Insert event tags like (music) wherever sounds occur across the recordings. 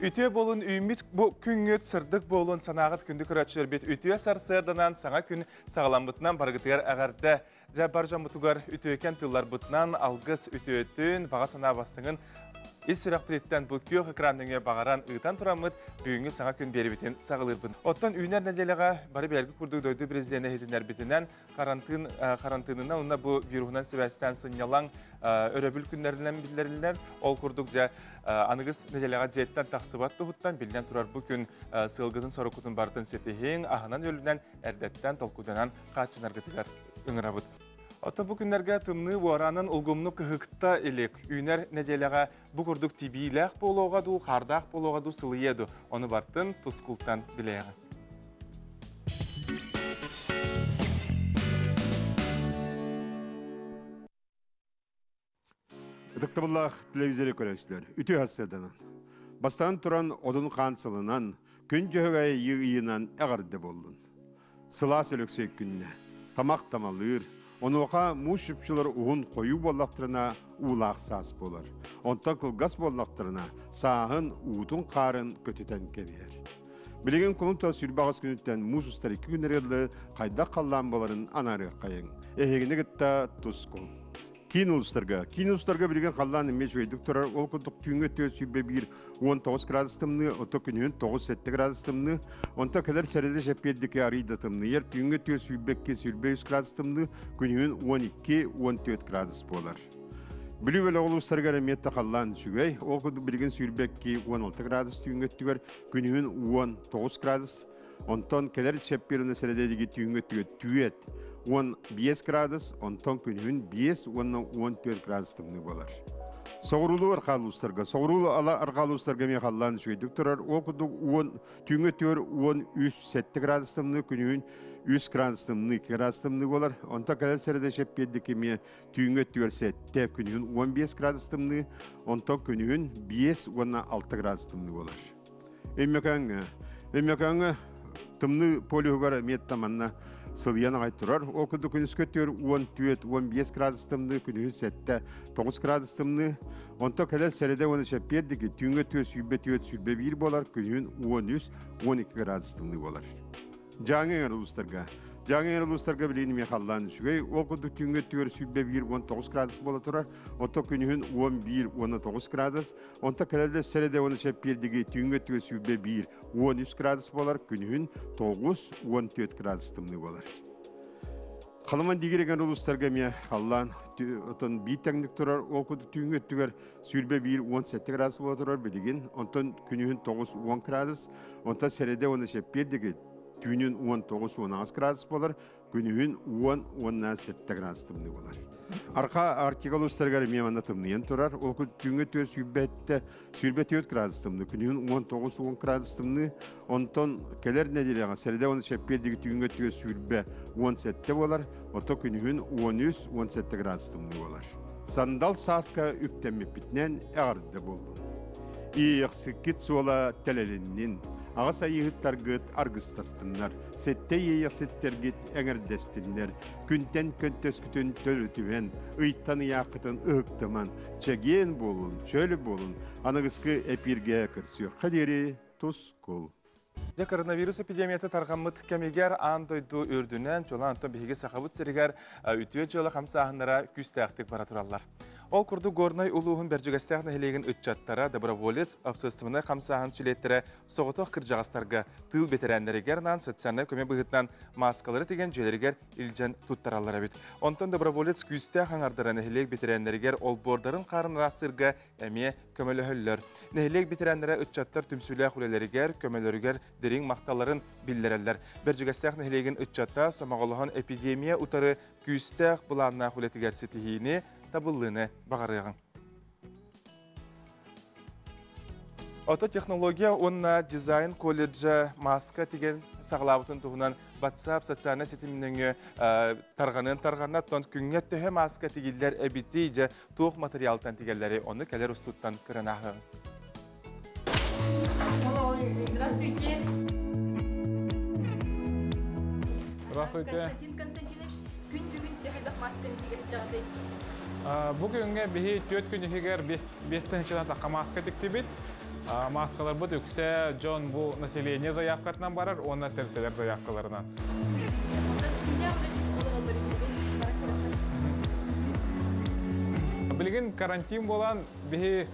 Үтө болун үміт бу күнгөт сырдык болун санағыт күнді күрәтшілер бет үтө сарсырданан саңа күн баргытыгар ағарды. Жа баржан бұтугар үтөкен тыллар бұтынан алгыс үтөтін баға сана бастыңын Ис сүрәк билеттен бұл күйөк экранныне бағаран ұйтан тұрамыд бүгінгі саңа күн берібітен сағылырбын. Оттан үйнер нәделеға бары бәлгі күрдік дойды президенті хетінер бітінен карантинына онна бұл вирухынан себәстен сынялан өрөбіл күнлерінен білдерілер. Ол күрдік жа анығыз нәделеға жеттен тақсыбат тұхыттан білден тұрар бұл күн сылғызын соры күтін бардын сетихең ағынан өлінен әрдеттен толкуданан қачынарғытығар үңірабыд. Ота бу күннәргә тымны воранын улгумны кыһыкта элек. Үйнәр нәделәгә бу күрдүк тибиләх болуга ду, хардах ду сылыеду. Оны бартын тускултан биләгә. Тыктыбыллах телевизоре көрәчләр. Үтү хассаданан. Бастан туран одун кансылынан, күн жөһөгәй йыйынан әгәрде болдун. Сыла сөлөксө күнне. Тамак тамалыр, Онуға мұш жүпшілер ұғын қойу боллақтырына улақ сас болар. Онта қылғас боллақтырына сағын уытын қарын көтетен кебер. Білеген күнінті сүрбағыз күніттен мұш ұстар екі күнерелі қайда қаллан боларын анары қайын. Эхегіне гітта тұс қол. Кин улустарга, кин улустарга билген қаллан эмеш өйдік тұрар, ол күндік түйінге төс сүйбе бір 19 градустымны, ото күнін 9-7 градустымны, онта кәдер сәреді жәппеддікі арыйда тымны, ер түйінге төс сүйбекке сүйбе 100 градустымны, күнін 12-14 градус болар. Білі өлі олыстарға рәметті қаллан сүгей, ол күнді білген сүйбекке 16 градус түйінге түгер, күнін 19 градус, онтон түгер түйет, 15 градус, онтон күнүн 5, онна 14 градус тымны арқалуыстарға мен күнді 10, түйінге төр 13-7 градус тымны күнүн 3 градус тымны, 2 градус тымны болар. Онта кәлі сәрді шеп беді кеме түйінге төр 7 күнүн 15 градус тымны, онтон күнүн 5, онна 6 градус тымны болар. Эммекаңы, эммекаңы тымны полиугара меттаманна сылыян ағай тұрар. Ол күнді күніс көттер 10-15 градус тымны, күні сәтті 9 градус тымны. Онта кәлел сәреде оны шәпперді ки түйінге түйе сүйбе түйе сүйбе бір болар, күнін 13-12 градус тымны болар. Жаңы әр ұлыстарға. Жаңы ұлыстарға білейін мен қалланы шүгей. Ол күнді түйінге түйе сүйбе 1-19 градус бола тұрар. Онта күнін 11-19 градус. Онта кәлелде сәреде оны шәпперді ки түйінге түйе сүйбе 1-13 градус болар, күнін 9-14 градус тымны болар. Қалыман дегереген ұлыстарға ме бийтәңдік тұрар, ол күді сүрбе 1-17 градус бола тұрар күнігін 9-10 градус, онта сәреде түйінін 19-16 градус болар, күнігін 10-17 градус тымны болар. Арқа артикал ұстарғары мемана тымныен тұрар, ол күн түйінге түйе сүрбетті, сүрбе 4 градус тымны, күнігін 19-10 градус тымны, онтон келер нәделеға, сәреде оны шәппердегі түйінге түйе сүрбе 17 болар, ото күнігін 13-17 градус тымны болар. Сандал саска үктәмі бітнен әғарды болды. Иықсіккет суала тәлеліннен, Ағас айығыттаргыт аргыстастыннар, сетте ейексеттергет әңірдестінлер, күнтен көнтөс күтін төлітімен, ұйттан яқытын ұқтыман, чәген болун, чөлі болун, анығысқы әпирге кірсі, қадері тұс. Же коронавирус эпидемияты тарғамыт кәмегер андойду үрдінен, жолан антон бейге сақабыт сірігер үтіе жолы қамса ағынара күстәқтік баратуралар. Ол күрді горнай улуғын бәржігістәғіні хелеген үтчаттара доброволец обсыстымыны қамсағын чилеттері соғытық кіржағыстарға тыл бетерәндері нан социальный көме бұғытнан маскалары деген желергер илжен туттаралары бит. Онтан доброволец күстә хаңардыраны хелек бетерәндерігер ол бордарын қарын расырға әме көмөлөһөллөр. Нехелек бетерәндері үтчаттар түмсүлә хүлелерігер көмөлөрігер дерин мақталарын биллереллер. Бәржігістәғіні хелеген үтчатта сомағылығын эпидемия утары күстәқ бұланна хүлетігер сетихini табыллыны бағарыған. Ото технология онна дизайн колледжі маска деген сағылабытын туғынан WhatsApp социальный сетімінің тарғанын тарғанна тон күнге төһе маска тегелер әбітті же туық материалтан тегелері оны кәлер ұстуттан көрін ағын. Здравствуйте. Здравствуйте. Константин Константинович, күн бүгін тегелдік масканы тегелі жағдай. Бүгінгі бігі төт күн егер бестен чынан таққа маска тіктебет. Маскалар бұд үксе Джон бұл население заявкатынан барар, оны тәртелер заявкаларынан. Білген карантин болан бихи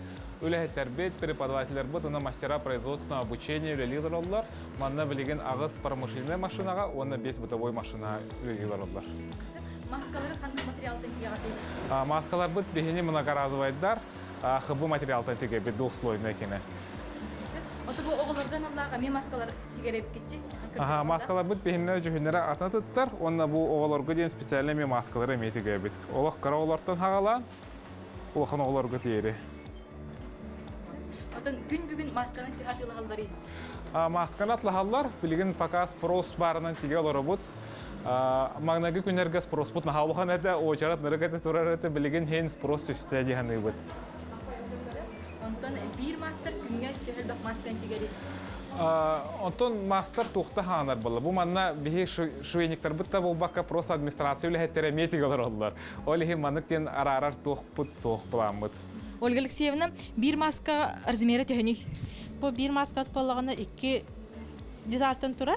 үләһеттер бет, преподавателер бұд, оны мастера производственного обучения үлелилер олар. Манна білген ағыз промышленный машинаға, оны бес бытовой машина үлелилер олар. Маскалары қандай материалдан киягаты? А, Маскалар бұд бихини мұнагаразывайдар, хыбы материалтан теге бит двухслойный. Оты бұл оғылардан Аллаға мен маскалар тигереп кетчі. Ага, маскалар бит бихиннер жүхіннері атына тұттар, онна бұл оғаларға дейін специальный мен маскалары метеге бит. Олық қара олартан хағалан, олықын оғаларға тиері. Отын күн бүгін масканы. А, Масканы атлахалар, білген пока спрос барынан тиге олары бұд. Магнагы күнерге спрос бұд, нахалухан әді, очарат нырыгаты турар әді, білген хейн спрос түсті бұд. Онтон бір мастер күнге тихылдық масканы тигері. Онтон мастер тухта ханар было. Бу манна администрация олар. Тен пут соқ буламыт. Ольга Алексеевна, бир маска размері төхіні. Бу бир маскат боллагана икки детальтан тура.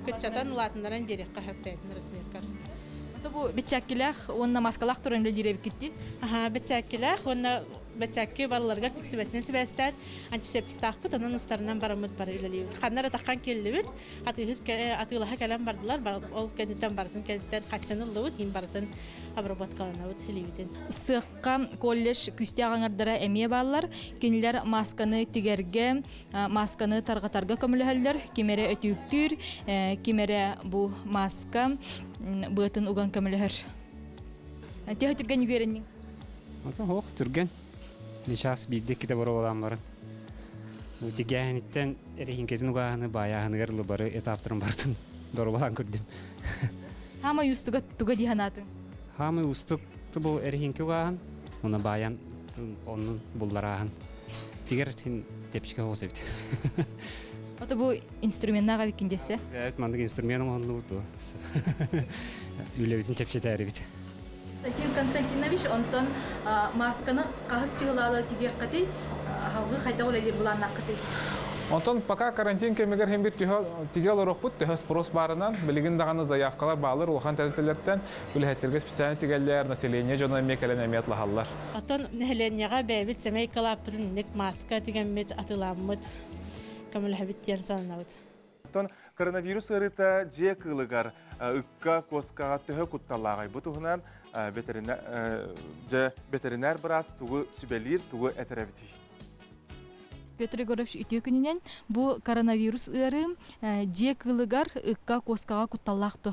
бәхәрінен. Күтчатан латындаран берек қахаттайтын размеркар. Бу бичаккилах, онна маскалах туран үле диреп кетти. Аха, бәчәккеләх, онна бәчәкке балаларга тиксибетнен сибәстәт, антисептик тақпыт, анын ыстарынан барамыт бары үлелеу. Ханнара таққан келлебет, атыгыт атылаха кәләм бардылар, бар- ол кәнеттен бардын, кәнеттен хатчаныллыбыт, ин бардын обработкаланабыт хилибитен. Сыққа колледж күсте ағаңардара әмие баллар, кенілер масканы тигерге, а, масканы тарғатарға көміліхәлдер, кемере өтүктүр, э, кемере бу маска м, бұтын уган көміліхәр. Тех түрген югереннің. Ата хоқ түрген. Нишас бидде ките боро болан барын. Утигәһениттен эрихинкетин угаһыны баяһыныгар лыбары этаптырын бартын. (laughs) Боро болан күрдүм. (laughs) Хама юстуга туга диханатын. Хамы устук бұл эрихинке угаһын. Уна баян онун буллараһын. Тигер тин тепшке хоса бит. Ота бу инструментнага викиндесе. Эт мандык инструмент онну бу. Үлебитин тепшетәри бит. Константин Константинович онтон масканы қағыз чығылалы тигеккаты хавғы қайта олайды бұлан наққыты. Онтон пока карантин кемегер хем бир тихо тигел орохпут тихо спрос барынан билигин даганы заявкалар баалар улхан тәртелерден үлһәттерге специаль тигеллер население жона мекелен әмият лахаллар. Отон нәһленияга бәбит сәмәй калаптын ник маска дигәнмит атыламмыт. Камыл хәбит тиян санабыт. Тон коронавирус ырыта же кылыгар ыкка коскага төһө кутталлагай бу туһунан ветеринар же ветеринар брас тугу сүбелир тугу этеребити. Петр Егорович үтө күнінен бу коронавирус ыры же кылыгар ыкка коскага кутталлақты.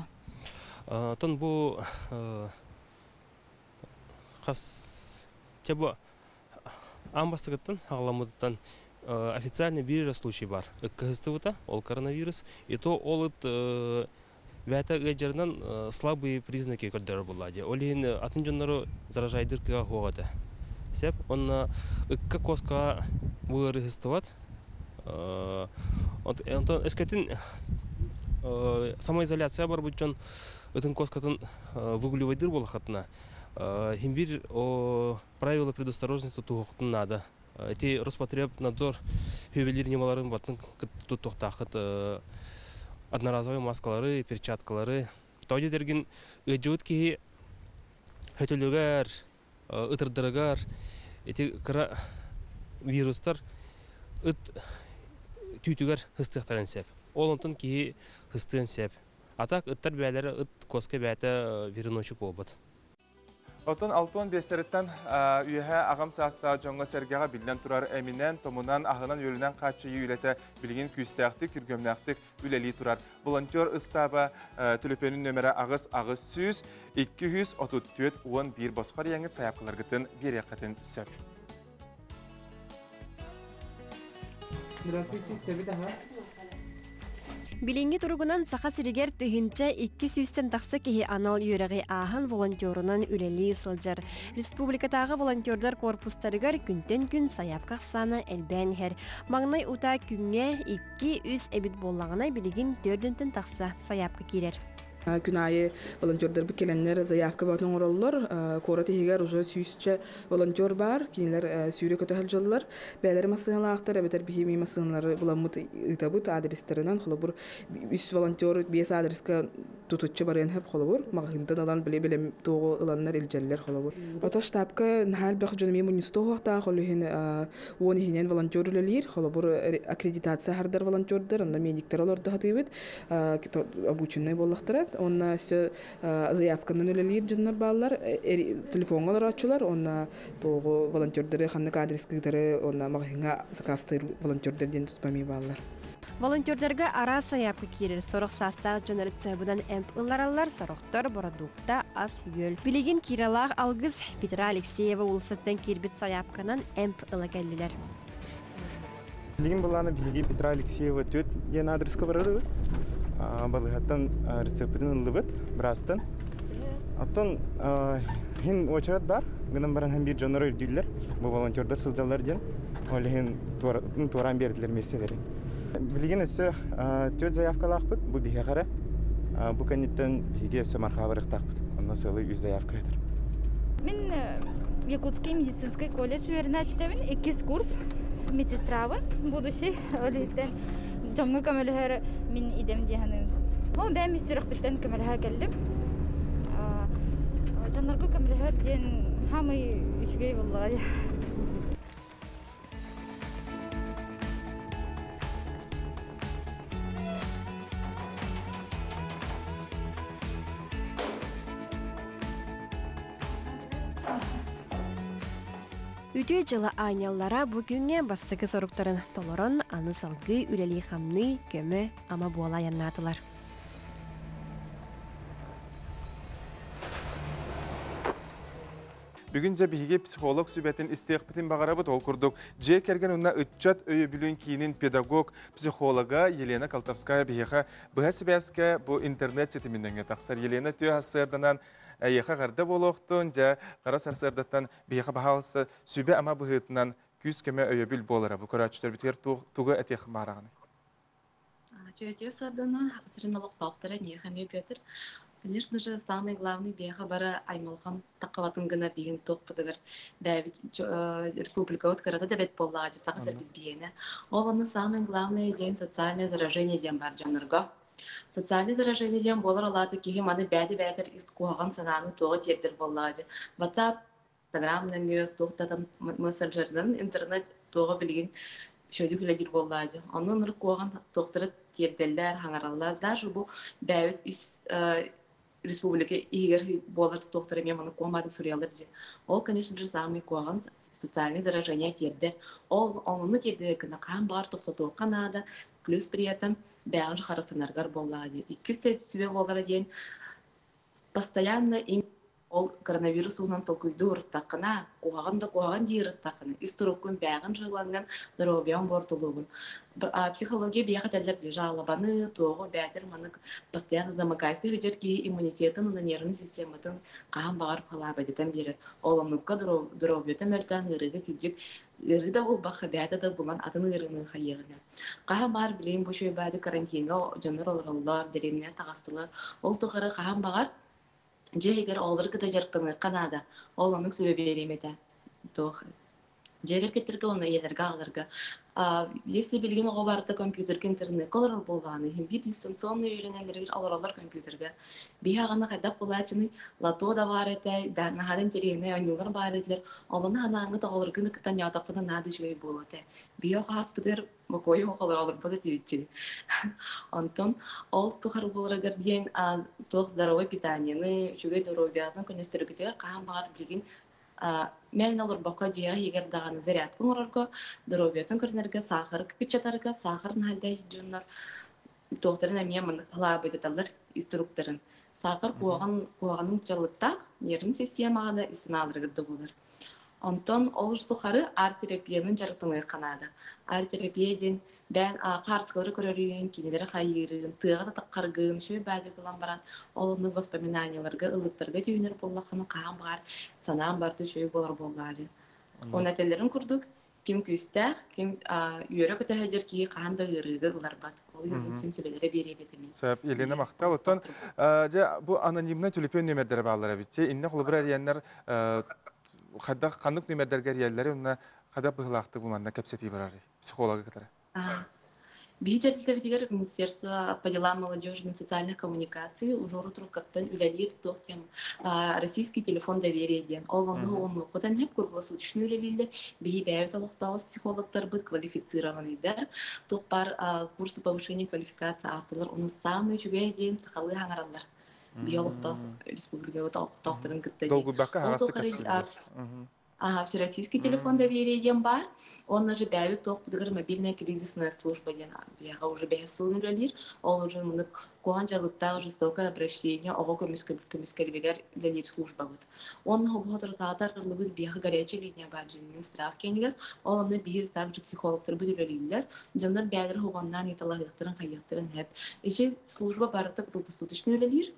Тон бу э, хас чебу амбастыгыттан агламыдыттан э, официальный бир случай бар. Кыстыбыта ол коронавирус. И то ол вәті гәджернен слабые признаки көрдері болады. Олин атын жоннары заражайдыр кыга хоғады. Сеп, онна ыкка коска бұғыры хыстыват. Онтон эскетин э, самоизоляция бар бутчон ытын коскатын выгуливайдыр бол хатына. Химбир о правила предосторожности тухтын надо. Эти Роспотребнадзор хөвелер немаларын батын туттухтахыт одноразовый маскалары, перчаткалары. Тоди дерген ыжыут ки хөтөлөгөр, ытырдырыгар, эти кыра вирустар ыт түйтүгөр хыстыктарын сеп. Ол онтон ки хыстыын сеп. Атак ыттар бәлері ыт коска бәті вереночук болбыт. Отон алтон бестереттен үйәһә ағам саста жоңға сәргеға билден турар әминен, томунан, ағынан өлінен қатшы үйілеті білген күстәқтік, күргөмнәқтік үләли турар. Волонтер ұстаба түліпенің нөмірі ағыз ағыз сүз 234-11 босқар еңіт саяпқыларғытын бір яқатын сөп. Билинги туругунан саха сиригер икки сүүстен тақсы киһи анал юрәги ахан волонтерунан үлели сылжар. Республикатағы волонтердар корпустарыгар күнтен күн саяпках саны элбән хер. Маңнай ута күнгә икки үс эбит боллағына билигин төрдөнтен тақса саяпка кирер. Күнайы волонтердар бу келеннер заявка батың ороллор. Кора тегер уже сүйсче волонтер бар. Кинилер сүйрө көтөһөл жоллар бәлер масыналаактар бетер бихими масыналары буламыт ытабыт адрестеринен холобур. Үс волонтер бес адреска тутуччу барын хеп холобур. Магынтан алан биле биле тоого ыланнар илжеллер холобур. Ото штабка нахал бах жонми мунисто хохта холухин уон хинен волонтер үлелир холобур аккредитация хардар волонтердер анда медиктер олорду хатыбыт обученный боллактара онна все заявканын өлелир жоннор баалар телефонга ачулар онна тоого волонтердери ханнык адрес кыдары онна магынга заказтыр волонтердер ден туспами баалар Волонтердерге ара саяпка кирер сорох састағы жонары цебудан эмп ыларалар сорохтор бородукта ас йөл. Билигин киралах алгыз Петра Алексеева улсаттан кирбит саяпканан эмп ыла келдилер. Билигин буланы билиги Петра Алексеева төт ден адреска барары. Балыхаттан рецептин ылыбыт брастан. Аттан хин очерат бар. Гынан баран һәм бир жоноры үлдүлләр. Бу волонтердар сылжалар ден. Оле хин туран бердилер меселери. Билигин өсө төт заявкалакпыт. Бу биге кара. Бу каниттен биге өсө мархабырыктакпыт. Ондан сылы үз заявка эдер. Мен Якутский медицинский колледж верна читабын. Экис курс медсестравын. Будущий олиттен. Жомга көмөлөр мен дияны. Ол бәм мистерх биттен көмөлһә келдим. Жаннарга көмөлөр ден хамы ишгей буллага. Үтүе жылы айняллара бүгүнгө бастыгы соруктарын толорон аны салгы үлели хамны көмө ама буала яннатылар. Бүгін же биге психолог сүбетін истеқпітін бағарабыт ол күрдік. Же керген ұнна үтчат өйі бүлін кейінін педагог, психолога Елена Калтовская бігеға бұға сібәске бұл интернет сетімінденге тақсар. Елена асырданан әйеқа қарды болуқтын, же қара сарсырдаттан бігеға бағалысы сүбе ама бұғытынан күз көмі өйі бүл болыра. Бұл көрәтшілер бітер туғы әтеқ барағыны. Чөте сардана, хақсырыналық доктора не хаме Петр. Конечно же, самый главный беха бара аймалхан тақаватын гына деген тоқ бұдығыр дәвид республика өткарады да бет болла же сақасыр бейне. Ол оны самый главный ден социальное заражение ден бар жанырға. Социальное заражение ден болар алады кеге маны бәді бәдір қуаған сананы тоғы тердір боллады. WhatsApp, Instagram нөңе тоқтатын мессенджерден интернет тоғы білген шөйді күләдір боллады. Оның нұры қуаған тоқтыры тердерлер, хаңаралар, даже бұл бәвіт республика игер болар доктор мен маны комады сурьялар же ол конечно же самый куаган социальное заражение терді ол оны терді кына кам бар токсоту канада плюс при этом бәгін же харасанаргар болады икки себе болар ден постоянно ол коронавирус уынан толкуйду уртакына куаган да куаган дии уртакына истуруккун бәгін жыланган здоровьян бортулугун. Психология бияха тәлләр ди жалобаны тоғы бәтер маны постоянно замыкайсы хыжыр ки иммунитетін уна нервный систематын кахан багар халабадетен берер. Оломнукка здоровьетен мөлтен ырыгы килжик ырыда бул баха бәті да булан атын ырыны хайыгына кахан бар билейин бу шөй бәді карантинга жонор олороллар деремне тагастылар ол тухары кахан багар же эгер олар кыта жаркыны канада. Ол сөбе беремете тох жегер кеттерге оны елерге алырга если билген ого барда компьютерге интернет колор болганы хим бит дистанционно үйренелер аларалар компьютерге. Бияганы кайдап булачыны лато да бар эте да нахадын терегине анюлар бар этлер оланы ханаңы тоголоргын кытан ятапына нады жөй болоте био хаспытыр мокой околор алыр бода тибитчи (laughs) онтон ол тухар булрагар диен тох здоровое питаниены чугай здоровьятын көнестерегитеге каан багар билген мен олар боқа жия егер даганы зарядкын орорго здоровьятын көрнерге сахар кычатарга сахарын халдай жуннар тоқтарын әмия маны халабыдаталар инструкторын сахар куаган куаганын жалыктак нервный системага да исыналыргырды булар онтон ол тухары арт терапиянын жарыктыны канада арт терапия ден бән картылары көрөрүн кинилер хайырын тыга да таккаргын шөй бәді кылан баран олонны воспоминанияларга ылыктарга түйүнер боллаксаны каан бар санаан барды шөй болар боллаары онателерин курдук ким күстәх ким үйөрө көтөһөдер ки каан да ырыгы ылар бат. Ол сөбелере беребетими Сөп, оттон, же бу анонимный инне қадда қандық нөмердерге әриянлары, онна қадда бұғылақты бұл манда кәпсети барары, психологы кітары. Бихитель Министерство по делам молодежи и социальных коммуникаций уже утру как-то үлелер тохтем российский телефон доверия ден. Ол онды оны қотан хеп круглосуточный үлелилер. Бихи бәйбіт олықтауыз психологтар бұд квалифицированныйдар. Тоқ бар курсы повышения квалификации астылар. Оны самый жүге ден сақалы хаңаралар. Биологтауыз республика олықтауқтарын кітті. Долгу хағасты кәпсети. Ага, всероссийский телефон доверия ден бар. Он уже бәйбіт тоқ бұдығыр мобильная кризисная служба ден. Бияға уже бәйбіт сылын үлелер. Ол уже мұны коған жалықтағы жестокое обращение оға көміскербегер үлелер служба бұд. Он хоботыр тағдар ылыбыд бияға горячая линия бар жиннен страх кенігер. Ол оны бир также психологтар бұд үлелерлер. Жандар бәдір хоғаннан италағықтарын қайықтарын хәп. Еше служба барытық круглосуточный үлелер.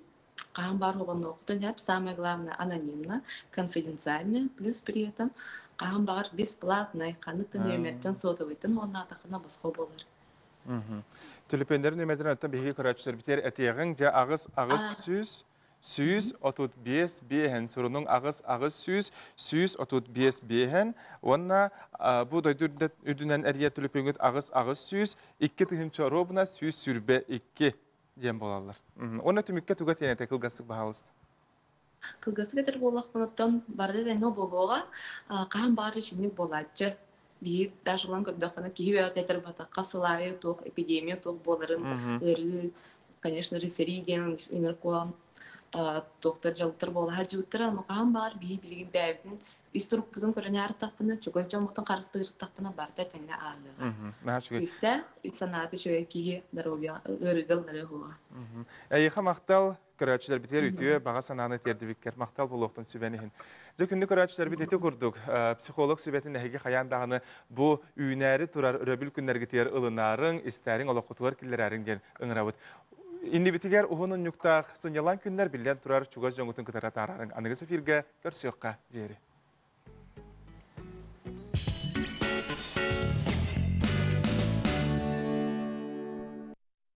Хоған оқытын хәп. Самое главное анонимно, конфиденциально, плюс при этом каан бар бесплатно, қанықтын өметтен сотовыйтын онна атақына басқа болар. Тюлепендерін нөмердерін өттен беге көрәтшілер бітер әтеғің же ағыз ағыз сүз, сүз отут бес бейін, сұрының ағыз ағыз сүз, сүз отут бес бейін, онна бұл дойды үдінен әрия ағыз ағыз сүз, икки тыхынча робына сүз сүрбе икки. Дем болалар. Оны түмікке түгі тені тәкіл бағалысты. Кылгасы кетер болақ мұныттан барды дәне болуға қаан бары жинник болачы. Бейт дажылан көрдіқаны кейі өтетер батаққа сылайы тоқ, эпидемия тоқ боларын, ыры, конечно, ресериден, инеркуан, тоқтар жалықтар болы хажуыттыр, аны қаан бар бей білген бәйбін, Иструк будун көрөне артақпыны, чугай жамуқтан қарысты ырттақпыны барда тәңге ағыға. Үсті, санаты чугай кейі даровия, ырыгыл дарығуға. Әйіға мақтал көрәтшілер бітер үтіе баға сананы тердібіккер мақтал бұл оқтын сүбәнігін. Жа күнді көрәтшілер біт еті күрдік. Психолог сүбәтін әйге қаяндағыны бұ үйнәрі тұрар үрәбіл күннерге тер ылынарың, істәрің, олы құтуар келерәрің ден ыңырабыт. Инди битигер уһунун нюктах сынялан күннер билен турар чугас жоңутун кытара тарарың. Анығы сефирге көрсөкка жери.